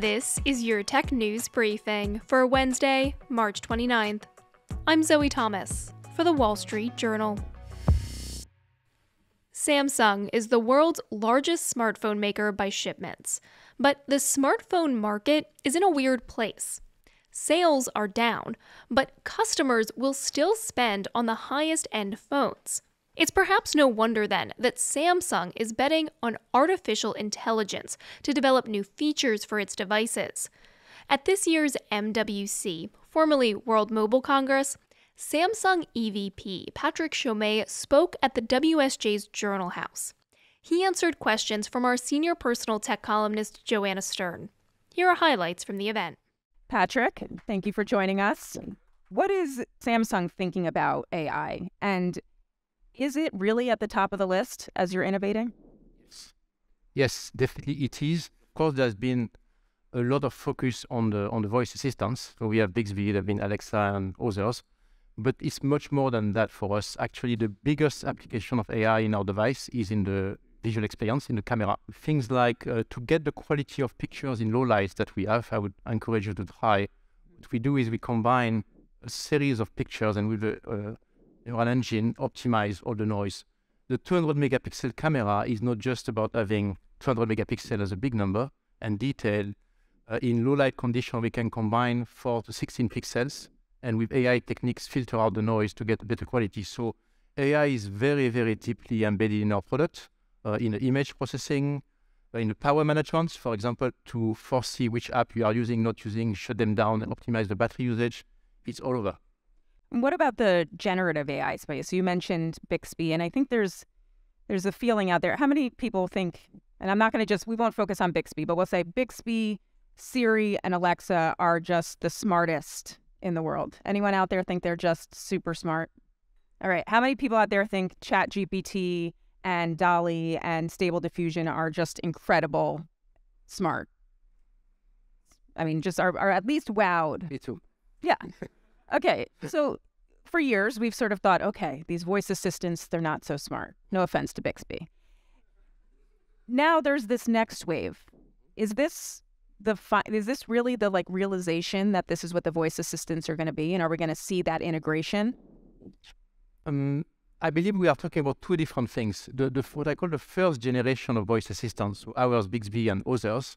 This is your tech news briefing for Wednesday, March 29th. I'm Zoe Thomas for the Wall Street Journal. Samsung is the world's largest smartphone maker by shipments, but the smartphone market is in a weird place. Sales are down, but customers will still spend on the highest end phones. It's perhaps no wonder then that Samsung is betting on artificial intelligence to develop new features for its devices. At this year's MWC, formerly World Mobile Congress, Samsung EVP Patrick Chomet spoke at the WSJ's Journal House. He answered questions from our senior personal tech columnist Joanna Stern. Here are highlights from the event. Patrick, thank you for joining us. What is Samsung thinking about AI? And is it really at the top of the list as you're innovating? Yes, yes definitely it is. Of course, there's been a lot of focus on the on the voice assistants. So we have Bixby, there have been Alexa and others, but it's much more than that for us. Actually, the biggest application of AI in our device is in the visual experience in the camera. Things like uh, to get the quality of pictures in low light that we have, I would encourage you to try. What we do is we combine a series of pictures and with a uh, neural engine optimize all the noise. The 200 megapixel camera is not just about having 200 megapixel as a big number and detail. Uh, in low light condition, we can combine 4 to 16 pixels and with AI techniques filter out the noise to get better quality. So AI is very, very deeply embedded in our product, uh, in the image processing, uh, in the power management, for example, to foresee which app you are using, not using, shut them down and optimize the battery usage. It's all over. What about the generative AI space? You mentioned Bixby, and I think there's there's a feeling out there. How many people think? And I'm not going to just we won't focus on Bixby, but we'll say Bixby, Siri, and Alexa are just the smartest in the world. Anyone out there think they're just super smart? All right. How many people out there think ChatGPT and DALL-E and Stable Diffusion are just incredible smart? I mean, just are, are at least wowed. Me too. Yeah. Okay, so for years we've sort of thought, okay, these voice assistants, they're not so smart. No offense to Bixby. Now there's this next wave. Is this the fi- is this really the like realization that this is what the voice assistants are going to be and are we going to see that integration? Um, I believe we are talking about two different things. The, the what I call the first generation of voice assistants, ours, Bixby, and others,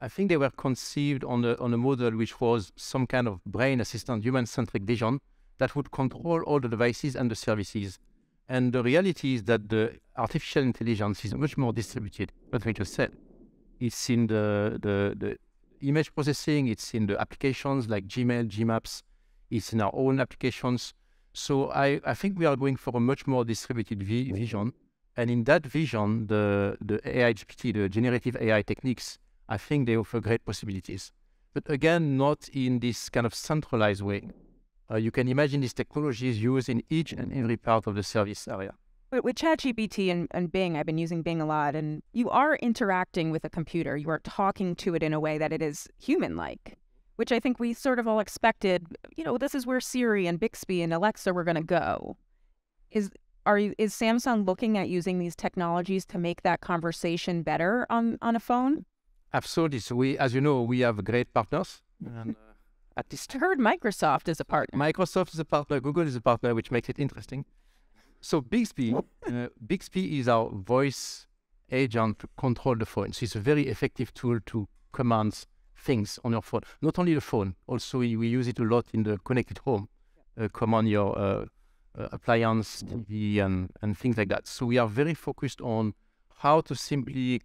I think they were conceived on a, on a model which was some kind of brain assistant, human-centric vision that would control all the devices and the services. And the reality is that the artificial intelligence is much more distributed, what we just said. It's in the, the, the image processing, it's in the applications like Gmail, Gmaps, it's in our own applications. So I, I think we are going for a much more distributed vi vision. And in that vision, the, the AI GPT, the generative AI techniques, I think they offer great possibilities. But again, not in this kind of centralized way. Uh, you can imagine these technologies used in each and every part of the service area. But with ChatGPT and, and Bing, I've been using Bing a lot, and you are interacting with a computer. You are talking to it in a way that it is human like, which I think we sort of all expected. You know, this is where Siri and Bixby and Alexa were going to go. Is are you, is Samsung looking at using these technologies to make that conversation better on, on a phone? Absolutely. So we, as you know, we have great partners. And, uh, at least heard Microsoft is a partner. Microsoft is a partner. Google is a partner, which makes it interesting. So Bixby, uh, Bixby is our voice agent to control the phone. So it's a very effective tool to command things on your phone. Not only the phone, also we, we use it a lot in the connected home. Uh, command your uh, uh appliance, TV, and, and things like that. So we are very focused on how to simply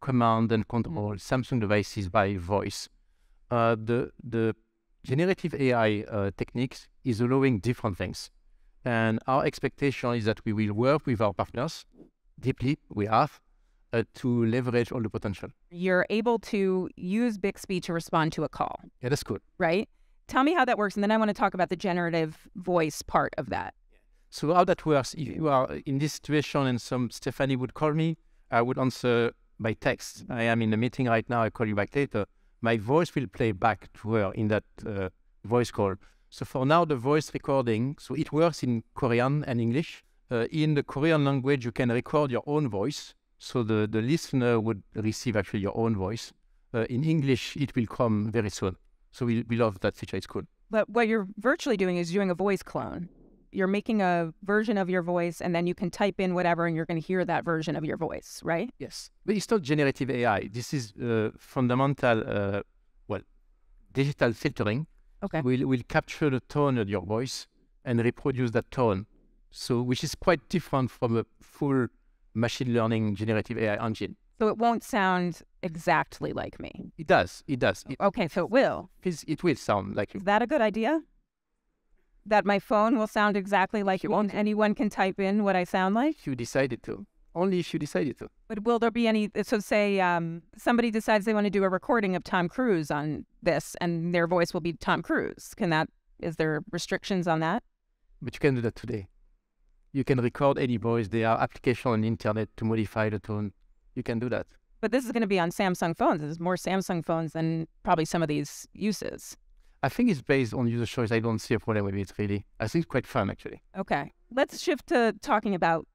command and control mm. Samsung devices by voice. Uh, the the generative AI uh, techniques is allowing different things, and our expectation is that we will work with our partners deeply. We have uh, to leverage all the potential. You're able to use Bixby to respond to a call. Yeah, that's good. Right. Tell me how that works, and then I want to talk about the generative voice part of that. So how that works? If you are in this situation and some Stephanie would call me, I would answer by text. I am in a meeting right now. I call you back later. My voice will play back to her in that uh, voice call. So for now, the voice recording, so it works in Korean and English. Uh, in the Korean language, you can record your own voice. So the, the listener would receive actually your own voice. uh, in English, it will come very soon. So we, we love that feature. It's cool. But what you're virtually doing is doing a voice clone. You're making a version of your voice, and then you can type in whatever, and you're going to hear that version of your voice, right? Yes, but it's not generative AI. This is uh, fundamental, uh, well, digital filtering. Okay. Will will capture the tone of your voice and reproduce that tone. So, which is quite different from a full machine learning generative AI engine. So it won't sound exactly like me. It does. It does. It, Okay, so it will. it will sound like you. Is that a good idea? That my phone will sound exactly like you want anyone can type in what I sound like? If you decided to. Only if you decided to. But will there be any? So, say um, somebody decides they want to do a recording of Tom Cruise on this, and their voice will be Tom Cruise. Can that? Is there restrictions on that? But you can do that today. You can record any voice. There are applications on the internet to modify the tone. You can do that. But this is going to be on Samsung phones. There's more Samsung phones than probably some of these uses. I think it's based on user choice. I don't see a problem with it really. I think it's quite fun actually. Okay, let's shift to talking about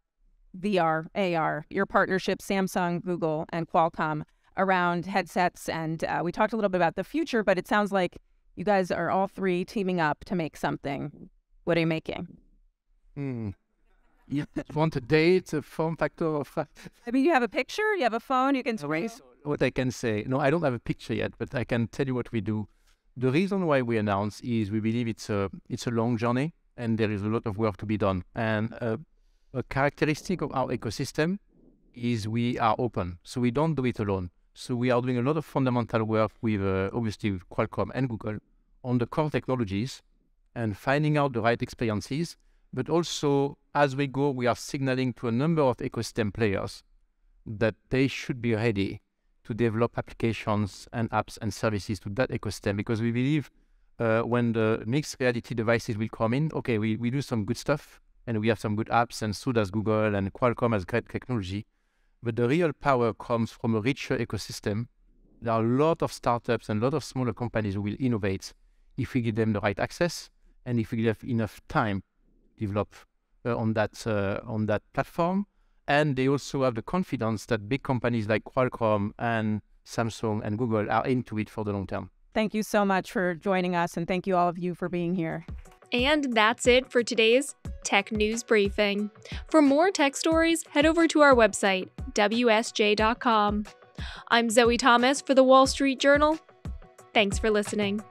VR, AR, your partnership, Samsung, Google, and Qualcomm around headsets. And uh, we talked a little bit about the future, but it sounds like you guys are all three teaming up to make something. What are you making? Hmm. You want a date, a form factor of I mean, you have a picture, you have a phone, you can race? What I can say, no, I don't have a picture yet, but I can tell you what we do. The reason why we announce is we believe it's a it's a long journey and there is a lot of work to be done. And uh, a characteristic of our ecosystem is we are open, so we don't do it alone. So we are doing a lot of fundamental work with uh, obviously with Qualcomm and Google on the core technologies and finding out the right experiences. But also, as we go, we are signaling to a number of ecosystem players that they should be ready to develop applications and apps and services to that ecosystem because we believe uh, when the mixed reality devices will come in, okay, we, we do some good stuff and we have some good apps, and so does Google and Qualcomm has great technology. But the real power comes from a richer ecosystem. There are a lot of startups and a lot of smaller companies who will innovate if we give them the right access and if we give enough time to develop uh, on that uh, on that platform. And they also have the confidence that big companies like Qualcomm and Samsung and Google are into it for the long term. Thank you so much for joining us, and thank you all of you for being here. And that's it for today's Tech News Briefing. For more tech stories, head over to our website, WSJ.com. I'm Zoe Thomas for the Wall Street Journal. Thanks for listening.